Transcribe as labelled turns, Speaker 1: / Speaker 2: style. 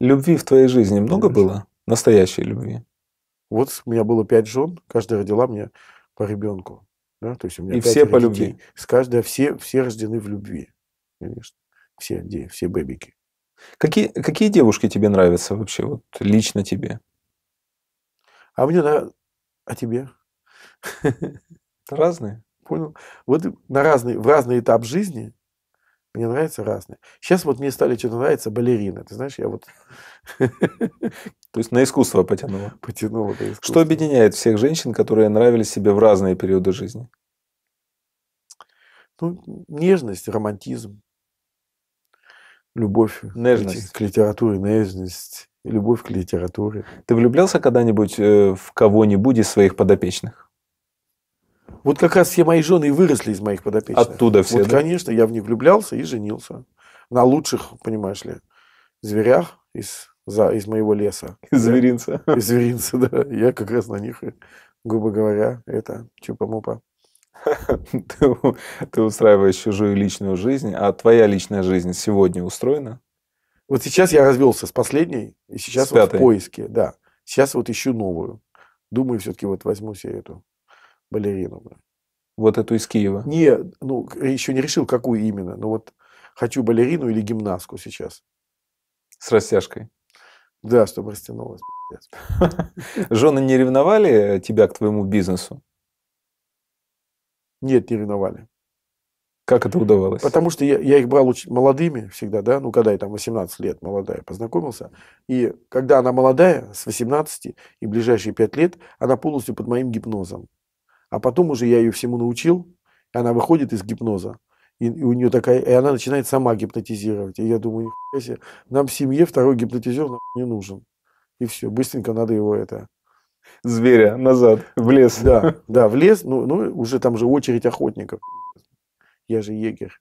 Speaker 1: Любви в твоей жизни много было? Настоящей любви?
Speaker 2: Вот у меня было пять жен, каждая родила мне по ребенку. Да? То есть у меня
Speaker 1: И все по
Speaker 2: пятеро
Speaker 1: любви?
Speaker 2: детей. С каждой, все, все рождены в любви, конечно. Все, де- все бэбики.
Speaker 1: Какие, какие девушки тебе нравятся вообще, вот лично тебе?
Speaker 2: А мне на... А тебе?
Speaker 1: Разные?
Speaker 2: Понял? Вот на разный, в разный этап жизни мне нравятся разные. Сейчас вот мне стали что-то нравиться балерины. Ты знаешь, я вот
Speaker 1: То есть на искусство потянуло.
Speaker 2: потянул это
Speaker 1: Что
Speaker 2: искусство.
Speaker 1: объединяет всех женщин, которые нравились себе в разные периоды жизни?
Speaker 2: Ну, нежность, романтизм, любовь
Speaker 1: Нежность.
Speaker 2: к литературе, нежность, любовь к литературе.
Speaker 1: Ты влюблялся когда-нибудь э, в кого-нибудь из своих подопечных?
Speaker 2: Вот как раз все мои жены и выросли из моих подопечных.
Speaker 1: Оттуда все,
Speaker 2: вот,
Speaker 1: да?
Speaker 2: конечно, я в них влюблялся и женился. На лучших, понимаешь ли, зверях из, за, из моего леса.
Speaker 1: Из зверинца.
Speaker 2: Из зверинца, да. Я как раз на них, грубо говоря, это чупа-мупа.
Speaker 1: Ты, ты устраиваешь чужую личную жизнь, а твоя личная жизнь сегодня устроена?
Speaker 2: Вот сейчас я развелся с последней, и сейчас
Speaker 1: С
Speaker 2: вот в поиске, да. Сейчас вот ищу новую. Думаю, все-таки вот возьму себе эту балерину.
Speaker 1: Вот эту из Киева.
Speaker 2: Не, ну, еще не решил, какую именно, но вот хочу балерину или гимнастку сейчас.
Speaker 1: С растяжкой.
Speaker 2: Да, чтобы растянулась.
Speaker 1: Жены не ревновали тебя к твоему бизнесу?
Speaker 2: Нет, не ревновали.
Speaker 1: Как это удавалось?
Speaker 2: Потому что я, я их брал очень молодыми всегда, да, ну, когда я там 18 лет молодая познакомился. И когда она молодая, с 18 и ближайшие 5 лет, она полностью под моим гипнозом. А потом уже я ее всему научил, и она выходит из гипноза. И, и у нее такая, и она начинает сама гипнотизировать. И я думаю, «Нихуя себе, нам в семье второй гипнотизер не нужен. И все, быстренько надо его это.
Speaker 1: Зверя назад, в лес.
Speaker 2: Да, да, в лес, ну, ну уже там же очередь охотников. Я же егерь.